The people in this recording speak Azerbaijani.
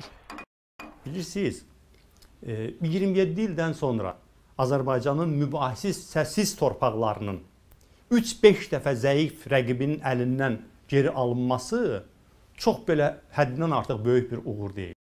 olmuşdur. Bilirsiniz, e, 27 ildən sonra Azərbaycanın mübahissiz səssiz torpaqlarının 3-5 dəfə zəif rəqibinin əlindən geri alınması çox belə həddindən artıq böyük bir uğur deyil.